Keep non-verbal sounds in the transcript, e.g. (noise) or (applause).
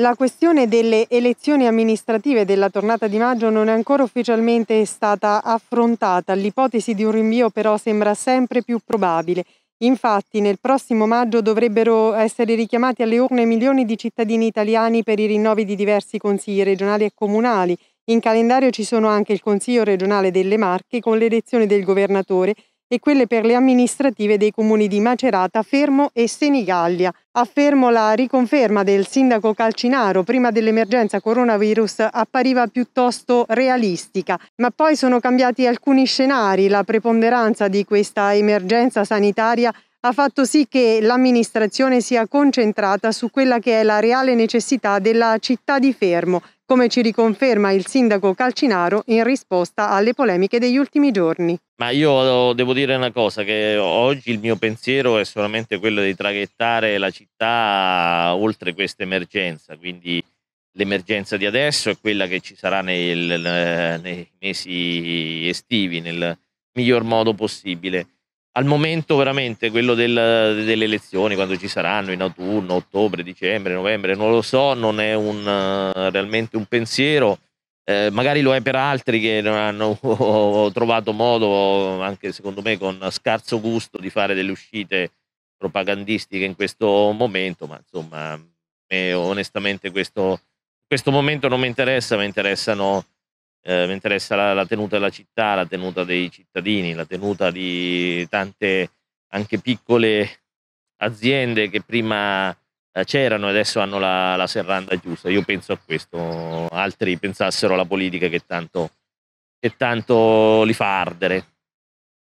La questione delle elezioni amministrative della tornata di maggio non è ancora ufficialmente stata affrontata, l'ipotesi di un rinvio però sembra sempre più probabile. Infatti nel prossimo maggio dovrebbero essere richiamati alle urne milioni di cittadini italiani per i rinnovi di diversi consigli regionali e comunali. In calendario ci sono anche il Consiglio regionale delle Marche con l'elezione del governatore e quelle per le amministrative dei comuni di Macerata, Fermo e Senigallia. A Fermo la riconferma del sindaco Calcinaro. Prima dell'emergenza coronavirus appariva piuttosto realistica, ma poi sono cambiati alcuni scenari, la preponderanza di questa emergenza sanitaria ha fatto sì che l'amministrazione sia concentrata su quella che è la reale necessità della città di Fermo, come ci riconferma il sindaco Calcinaro in risposta alle polemiche degli ultimi giorni. Ma io devo dire una cosa, che oggi il mio pensiero è solamente quello di traghettare la città oltre questa emergenza, quindi l'emergenza di adesso è quella che ci sarà nel, nei mesi estivi nel miglior modo possibile al momento veramente quello del, delle elezioni, quando ci saranno in autunno, ottobre, dicembre, novembre, non lo so, non è un, uh, realmente un pensiero, eh, magari lo è per altri che non hanno (laughs) trovato modo, anche secondo me con scarso gusto, di fare delle uscite propagandistiche in questo momento, ma insomma, me, onestamente questo, questo momento non mi interessa, mi interessano eh, mi interessa la, la, tenuta della città, la tenuta dei cittadini, la tenuta di tante anche piccole aziende che prima eh, c'erano e adesso hanno la, la, serranda giusta. Io penso a questo, altri pensassero alla politica che tanto, che tanto li fa ardere.